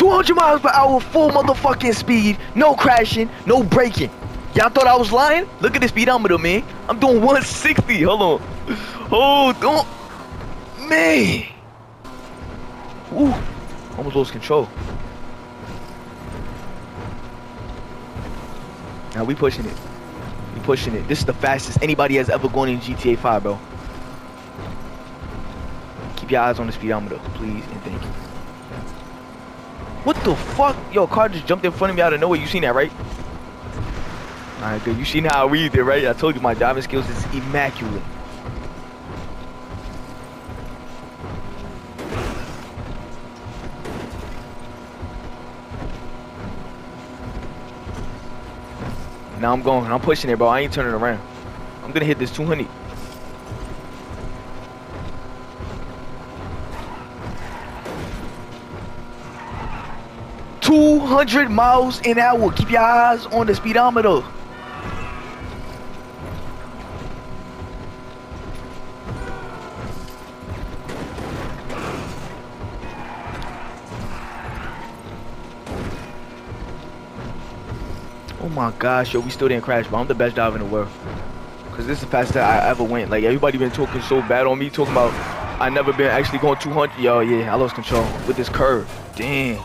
200 miles per hour, full motherfucking speed, no crashing, no braking. Y'all thought I was lying? Look at the speedometer, man. I'm doing 160. Hold on. Hold on. Man. Ooh. Almost lost control. Now we pushing it. We pushing it. This is the fastest anybody has ever gone in GTA 5, bro. Keep your eyes on the speedometer, please, and thank you. What the fuck? Yo, car just jumped in front of me out of nowhere. You seen that, right? Alright, good. You seen how I weaved it, right? I told you my driving skills is immaculate. Now I'm going. I'm pushing it, bro. I ain't turning around. I'm gonna hit this 200. Two hundred miles an hour. Keep your eyes on the speedometer. Oh my gosh, yo, we still didn't crash, but I'm the best driver in the world. Cause this is the fastest I ever went. Like everybody been talking so bad on me, talking about I never been actually going 200. Yo, yeah, I lost control with this curve. Damn.